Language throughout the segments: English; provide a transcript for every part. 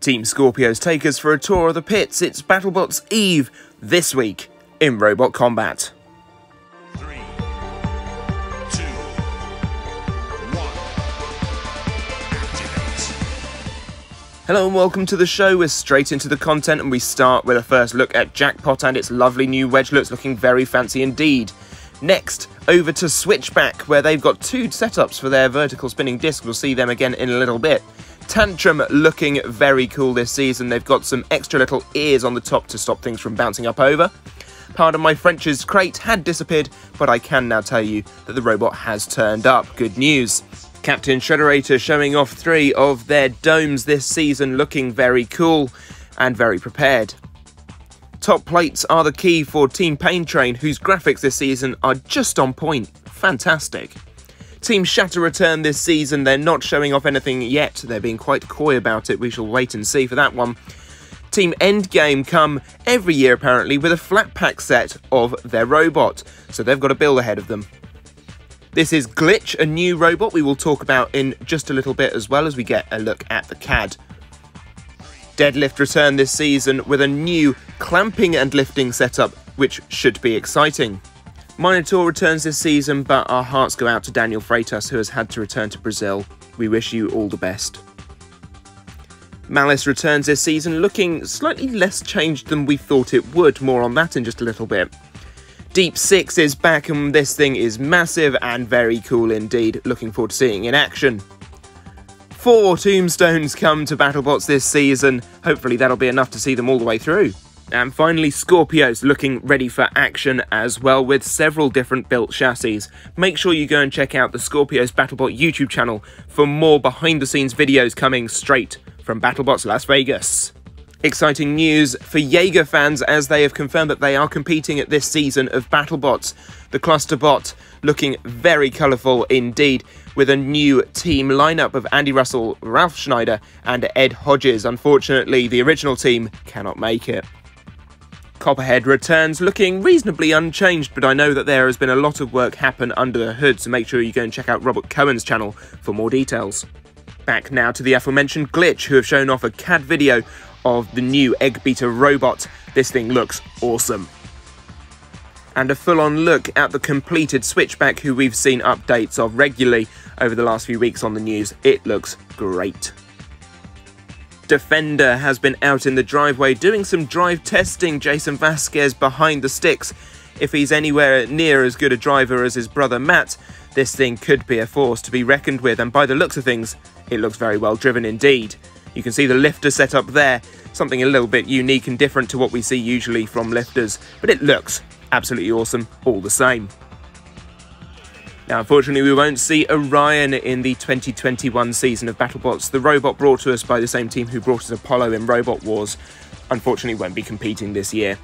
Team Skorpios take us for a tour of the pits. It's BattleBots Eve this week in Robot Combat. Three, two, one. Hello and welcome to the show. We're straight into the content and we start with a first look at Jackpot and its lovely new wedgelets looking very fancy indeed. Next, over to Switchback, where they've got two setups for their vertical spinning disc. We'll see them again in a little bit. Tantrum looking very cool this season. They've got some extra little ears on the top to stop things from bouncing up over. Pardon my French's crate had disappeared, but I can now tell you that the robot has turned up. Good news. Captain Shrederator showing off three of their domes this season, looking very cool and very prepared. Top plates are the key for Team Pain Train, whose graphics this season are just on point. Fantastic. Team Shatter return this season. They're not showing off anything yet. They're being quite coy about it. We shall wait and see for that one. Team Endgame come every year apparently with a flat pack set of their robot, so they've got a build ahead of them. This is Glitch, a new robot we will talk about in just a little bit as well as we get a look at the CAD. Deadlift return this season with a new clamping and lifting setup, which should be exciting. Minotaur returns this season, but our hearts go out to Daniel Freitas, who has had to return to Brazil. We wish you all the best. Malice returns this season looking slightly less changed than we thought it would. More on that in just a little bit. Deep Six is back, and this thing is massive and very cool indeed. Looking forward to seeing in action. Four tombstones come to BattleBots this season. Hopefully, that'll be enough to see them all the way through. And finally, Skorpios looking ready for action as well with several different built chassis. Make sure you go and check out the Skorpios BattleBot YouTube channel for more behind the scenes videos coming straight from BattleBots Las Vegas. Exciting news for Jaeger fans as they have confirmed that they are competing at this season of BattleBots. The cluster bot looking very colourful indeed with a new team lineup of Andy Russell, Ralph Schneider, and Ed Hodges. Unfortunately, the original team cannot make it. Copperhead returns looking reasonably unchanged, but I know that there has been a lot of work happen under the hood, so make sure you go and check out Robert Cohen's channel for more details. Back now to the aforementioned Glitch, who have shown off a CAD video of the new Egg Beater robot. This thing looks awesome. And a full on look at the completed Switchback, who we've seen updates of regularly over the last few weeks on the news. It looks great. Defender has been out in the driveway doing some drive testing. Jason Vasquez behind the sticks. If he's anywhere near as good a driver as his brother Matt, this thing could be a force to be reckoned with, and by the looks of things, it looks very well driven indeed. You can see the lifter set up there, something a little bit unique and different to what we see usually from lifters, but it looks absolutely awesome all the same. Now, unfortunately, we won't see Orion in the 2021 season of BattleBots. The robot brought to us by the same team who brought us Apollo in Robot Wars, unfortunately, won't be competing this year.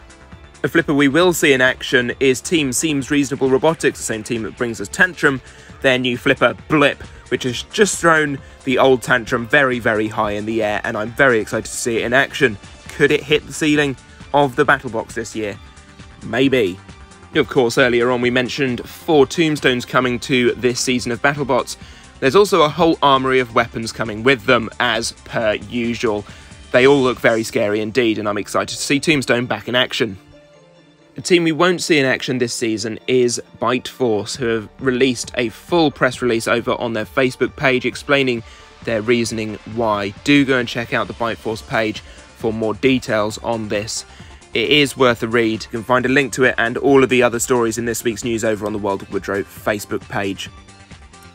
A flipper we will see in action is Team Seems Reasonable Robotics, the same team that brings us Tantrum, their new flipper Blip, which has just thrown the old Tantrum very, very high in the air, and I'm very excited to see it in action. Could it hit the ceiling of the Battle Box this year? Maybe. Of course, earlier on we mentioned four tombstones coming to this season of BattleBots. There's also a whole armory of weapons coming with them, as per usual. They all look very scary indeed, and I'm excited to see Tombstone back in action. A team we won't see in action this season is Bite Force, who have released a full press release over on their Facebook page explaining their reasoning why. Do go and check out the Bite Force page for more details on this. It is worth a read. You can find a link to it and all of the other stories in this week's news over on the World of Woodrow Facebook page.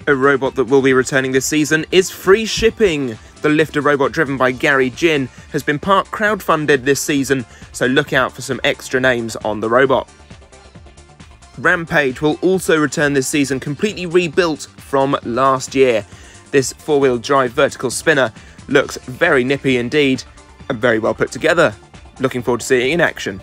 A robot that will be returning this season is Free Shipping. The lifter robot driven by Gary Jin has been part crowdfunded this season, so look out for some extra names on the robot. Rampage will also return this season completely rebuilt from last year. This four wheel drive vertical spinner looks very nippy indeed and very well put together. Looking forward to seeing it in action.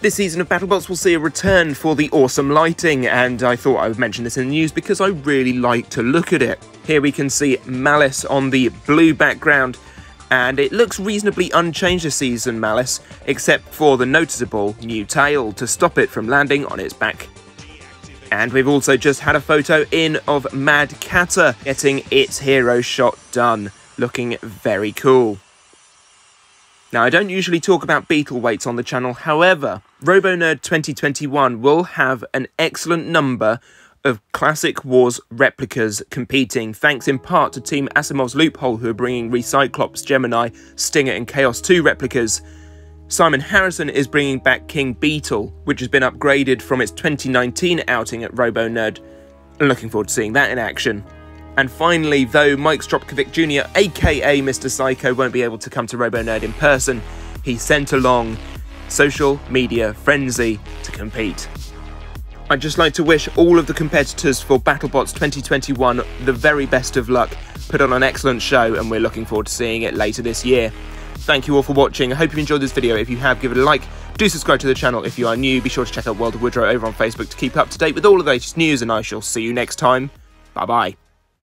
This season of BattleBots will see a return for the awesome lighting, and I thought I would mention this in the news because I really like to look at it. Here we can see Malice on the blue background, and it looks reasonably unchanged this season, Malice, except for the noticeable new tail to stop it from landing on its back. And we've also just had a photo in of Mad Catter getting its hero shot done. looking very cool. Now, I don't usually talk about beetle weights on the channel, however, RoboNerd 2021 will have an excellent number of Classic Wars replicas competing, thanks in part to Team Asimov's Loophole, who are bringing Recyclops, Gemini, Stinger, and Chaos 2 replicas. Simon Harrison is bringing back King Beetle, which has been upgraded from its 2019 outing at RoboNerd. Looking forward to seeing that in action. And finally, though Mike Stropkovic Jr., aka Mr. Psycho, won't be able to come to RoboNerd in person, he sent along Social Media Frenzy to compete. I'd just like to wish all of the competitors for BattleBots 2021 the very best of luck. Put on an excellent show, and we're looking forward to seeing it later this year. Thank you all for watching. I hope you enjoyed this video. If you have, give it a like. Do subscribe to the channel if you are new. Be sure to check out World of Woodrow over on Facebook to keep up to date with all of the latest news, and I shall see you next time. Bye bye.